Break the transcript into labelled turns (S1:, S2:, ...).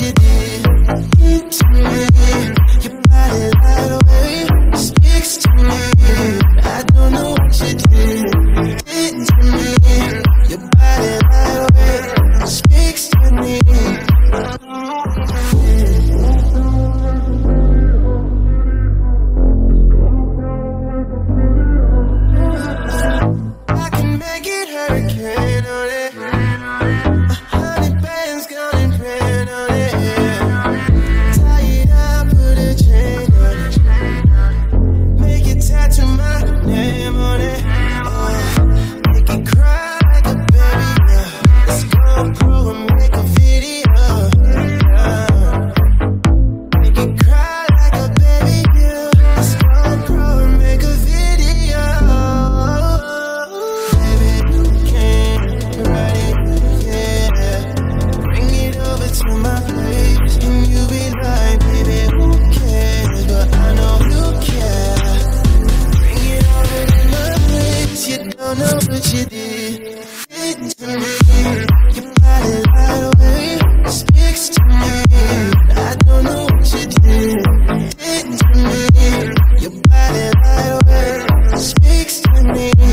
S1: you did. to me Your body right away. happening